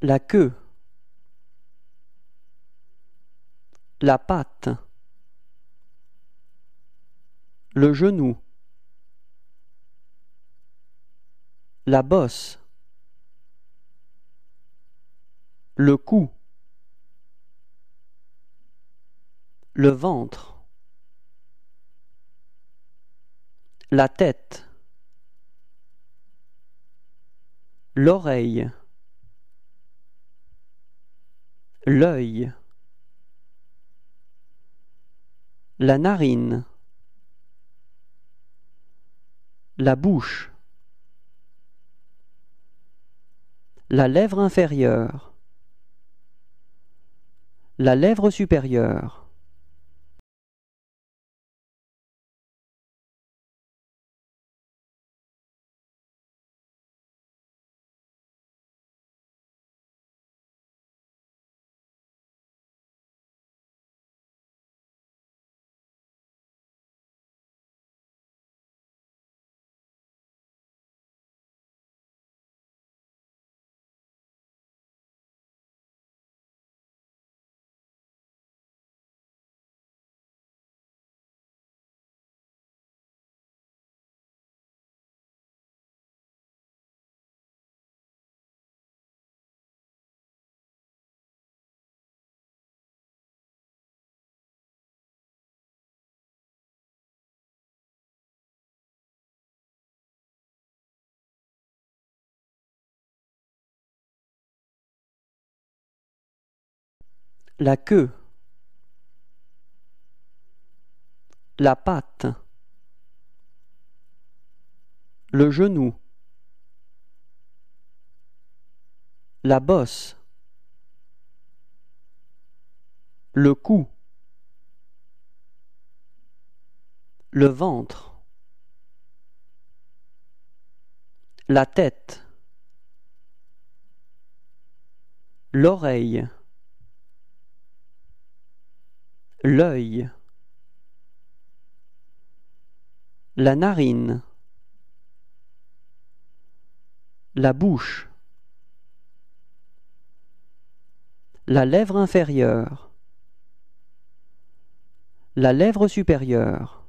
la queue, la patte, le genou, la bosse, le cou, le ventre, la tête, l'oreille, l'œil, la narine, la bouche, la lèvre inférieure, la lèvre supérieure, la queue, la patte, le genou, la bosse, le cou, le ventre, la tête, l'oreille, l'œil, la narine, la bouche, la lèvre inférieure, la lèvre supérieure,